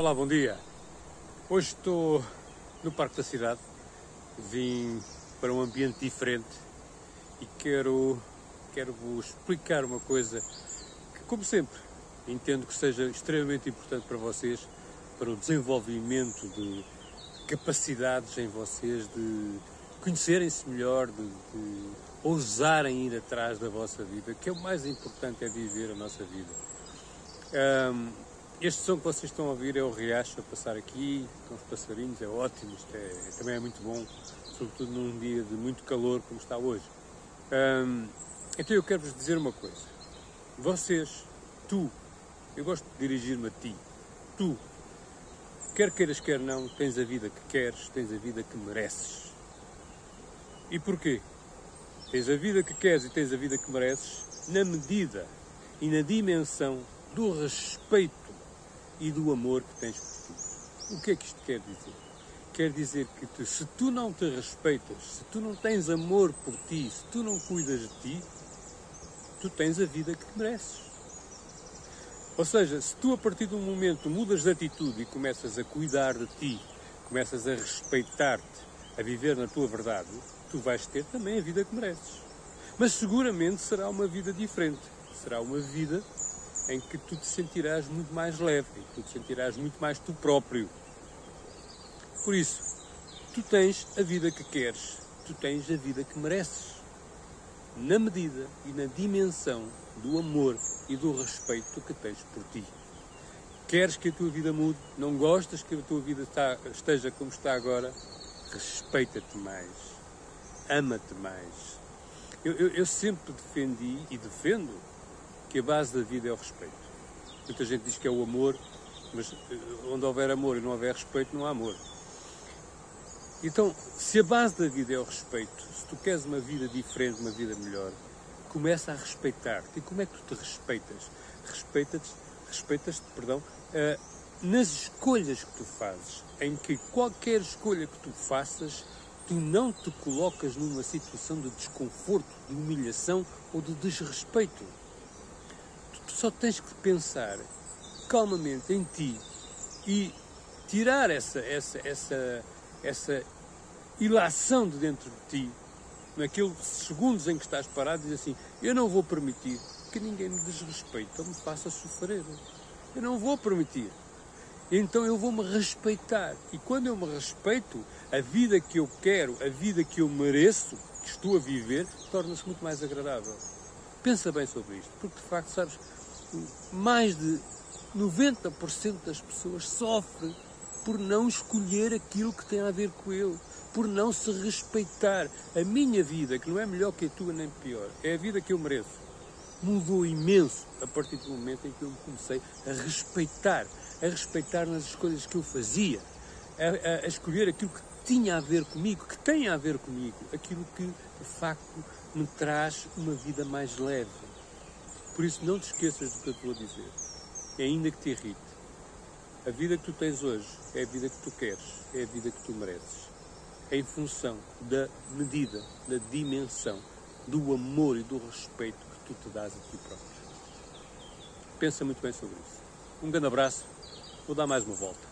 Olá, bom dia. Hoje estou no Parque da Cidade. Vim para um ambiente diferente e quero, quero vos explicar uma coisa que, como sempre, entendo que seja extremamente importante para vocês, para o desenvolvimento de capacidades em vocês de conhecerem-se melhor, de, de ousarem ir atrás da vossa vida, que é o mais importante é viver a nossa vida. Um, este som que vocês estão a ouvir é o riacho a passar aqui, com os passarinhos, é ótimo, isto é, também é muito bom, sobretudo num dia de muito calor como está hoje. Então eu quero vos dizer uma coisa. Vocês, tu, eu gosto de dirigir-me a ti, tu, quer queiras, quer não, tens a vida que queres, tens a vida que mereces. E porquê? Tens a vida que queres e tens a vida que mereces na medida e na dimensão do respeito e do amor que tens por ti. O que é que isto quer dizer? Quer dizer que tu, se tu não te respeitas, se tu não tens amor por ti, se tu não cuidas de ti, tu tens a vida que mereces. Ou seja, se tu a partir de um momento mudas de atitude e começas a cuidar de ti, começas a respeitar-te, a viver na tua verdade, tu vais ter também a vida que mereces. Mas seguramente será uma vida diferente. Será uma vida em que tu te sentirás muito mais leve, em que tu te sentirás muito mais tu próprio. Por isso, tu tens a vida que queres, tu tens a vida que mereces. Na medida e na dimensão do amor e do respeito que tens por ti. Queres que a tua vida mude? Não gostas que a tua vida está, esteja como está agora? Respeita-te mais. Ama-te mais. Eu, eu, eu sempre defendi e defendo que a base da vida é o respeito. Muita gente diz que é o amor, mas eh, onde houver amor e não houver respeito, não há amor. Então, se a base da vida é o respeito, se tu queres uma vida diferente, uma vida melhor, começa a respeitar-te. E como é que tu te respeitas? Respeitas-te, respeitas perdão, uh, nas escolhas que tu fazes, em que qualquer escolha que tu faças, tu não te colocas numa situação de desconforto, de humilhação ou de desrespeito só tens que pensar calmamente em ti e tirar essa, essa, essa, essa ilação de dentro de ti, naqueles segundos em que estás parado, diz assim: Eu não vou permitir que ninguém me desrespeite ou me faça sofrer. Eu não vou permitir. Então eu vou me respeitar. E quando eu me respeito, a vida que eu quero, a vida que eu mereço, que estou a viver, torna-se muito mais agradável. Pensa bem sobre isto, porque de facto, sabes, mais de 90% das pessoas sofrem por não escolher aquilo que tem a ver com ele, por não se respeitar. A minha vida, que não é melhor que a tua nem pior, é a vida que eu mereço. Mudou imenso a partir do momento em que eu comecei a respeitar, a respeitar nas escolhas que eu fazia, a, a, a escolher aquilo que tinha a ver comigo, que tem a ver comigo, aquilo que de facto me traz uma vida mais leve por isso, não te esqueças do que eu te vou dizer, é ainda que te irrite. A vida que tu tens hoje é a vida que tu queres, é a vida que tu mereces. É em função da medida, da dimensão, do amor e do respeito que tu te dás a ti próprio. Pensa muito bem sobre isso. Um grande abraço, vou dar mais uma volta.